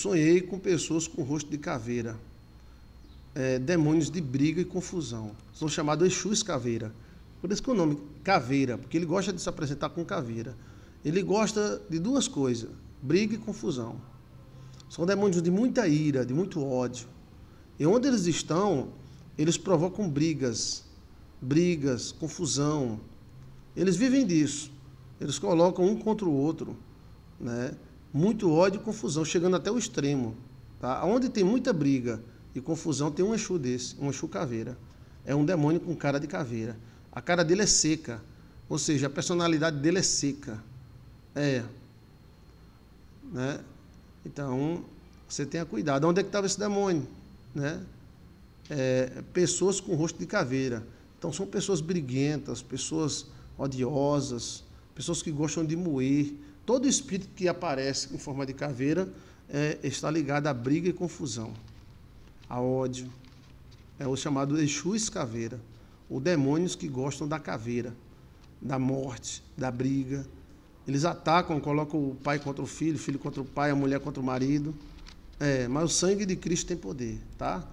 sonhei com pessoas com rosto de caveira, é, demônios de briga e confusão. São chamados Exus Caveira. Por isso que o nome Caveira, porque ele gosta de se apresentar com caveira. Ele gosta de duas coisas: briga e confusão. São demônios de muita ira, de muito ódio. E onde eles estão, eles provocam brigas, brigas, confusão. Eles vivem disso. Eles colocam um contra o outro, né? Muito ódio e confusão, chegando até o extremo. Tá? Onde tem muita briga e confusão, tem um Exu desse, um Exu caveira. É um demônio com cara de caveira. A cara dele é seca, ou seja, a personalidade dele é seca. É. Né? Então, você tenha cuidado. Onde é que estava esse demônio? Né? É, pessoas com rosto de caveira. Então, são pessoas briguentas, pessoas odiosas, pessoas que gostam de moer. Todo espírito que aparece em forma de caveira é, está ligado à briga e confusão, a ódio. É o chamado Exu caveira, ou demônios que gostam da caveira, da morte, da briga. Eles atacam, colocam o pai contra o filho, o filho contra o pai, a mulher contra o marido. É, mas o sangue de Cristo tem poder, tá?